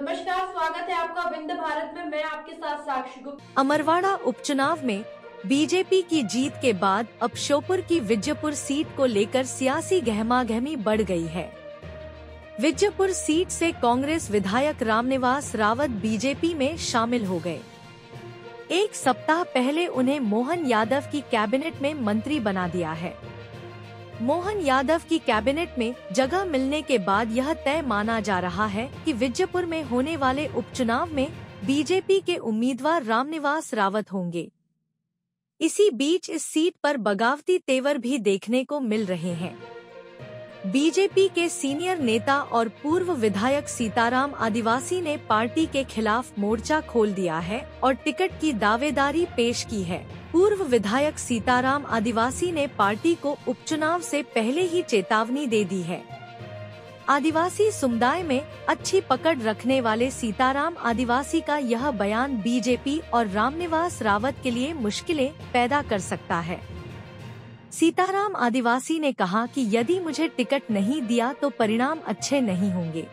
नमस्कार, स्वागत है आपका विंध्य भारत में। मैं आपके साथ साक्षी गुप्ता। अमरवाड़ा उपचुनाव में बीजेपी की जीत के बाद अब श्योपुर की विजयपुर सीट को लेकर सियासी गहमागहमी बढ़ गई है। विजयपुर सीट से कांग्रेस विधायक रामनिवास रावत बीजेपी में शामिल हो गए। एक सप्ताह पहले उन्हें मोहन यादव की कैबिनेट में मंत्री बना दिया है। मोहन यादव की कैबिनेट में जगह मिलने के बाद यह तय माना जा रहा है कि विजयपुर में होने वाले उपचुनाव में बीजेपी के उम्मीदवार रामनिवास रावत होंगे। इसी बीच इस सीट पर बगावती तेवर भी देखने को मिल रहे हैं। बीजेपी के सीनियर नेता और पूर्व विधायक सीताराम आदिवासी ने पार्टी के खिलाफ मोर्चा खोल दिया है और टिकट की दावेदारी पेश की है। पूर्व विधायक सीताराम आदिवासी ने पार्टी को उपचुनाव से पहले ही चेतावनी दे दी है। आदिवासी समुदाय में अच्छी पकड़ रखने वाले सीताराम आदिवासी का यह बयान बीजेपी और रामनिवास रावत के लिए मुश्किलें पैदा कर सकता है। सीताराम आदिवासी ने कहा कि यदि मुझे टिकट नहीं दिया तो परिणाम अच्छे नहीं होंगे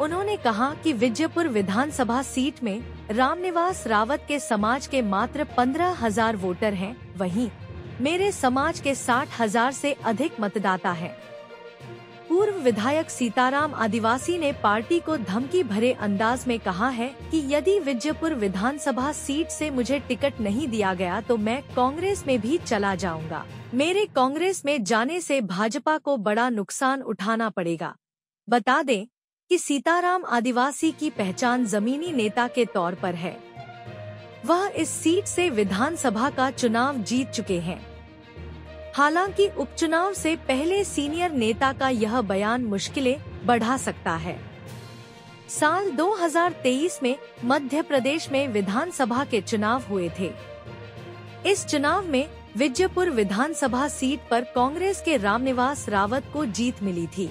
उन्होंने कहा कि विजयपुर विधानसभा सीट में रामनिवास रावत के समाज के मात्र पंद्रह हज़ार वोटर हैं, वहीं मेरे समाज के साठ हज़ार से अधिक मतदाता हैं। पूर्व विधायक सीताराम आदिवासी ने पार्टी को धमकी भरे अंदाज में कहा है कि यदि विजयपुर विधानसभा सीट से मुझे टिकट नहीं दिया गया तो मैं कांग्रेस में भी चला जाऊँगा। मेरे कांग्रेस में जाने से भाजपा को बड़ा नुकसान उठाना पड़ेगा। बता दें कि सीताराम आदिवासी की पहचान जमीनी नेता के तौर पर है। वह इस सीट से विधानसभा का चुनाव जीत चुके हैं। हालाँकि उपचुनाव से पहले सीनियर नेता का यह बयान मुश्किलें बढ़ा सकता है। साल 2023 में मध्य प्रदेश में विधानसभा के चुनाव हुए थे। इस चुनाव में विजयपुर विधानसभा सीट पर कांग्रेस के रामनिवास रावत को जीत मिली थी।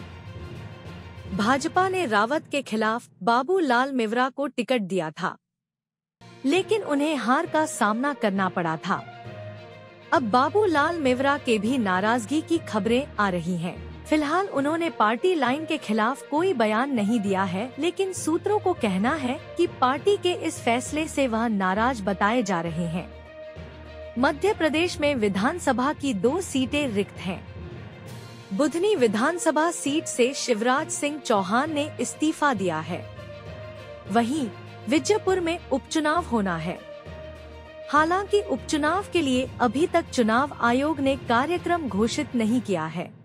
भाजपा ने रावत के खिलाफ बाबू लाल मिवरा को टिकट दिया था। लेकिन उन्हें हार का सामना करना पड़ा था। अब बाबू लाल मेवरा के भी नाराज़गी की खबरें आ रही हैं। फ़िलहाल उन्होंने पार्टी लाइन के खिलाफ कोई बयान नहीं दिया है, लेकिन सूत्रों को कहना है कि पार्टी के इस फैसले से वह नाराज़ बताए जा रहे हैं मध्य प्रदेश में विधानसभा की दो सीटें रिक्त हैं। बुधनी विधानसभा सीट से शिवराज सिंह चौहान ने इस्तीफा दिया है वहीं विजयपुर में उपचुनाव होना है हालाँकि उपचुनाव के लिए अभी तक चुनाव आयोग ने कार्यक्रम घोषित नहीं किया है।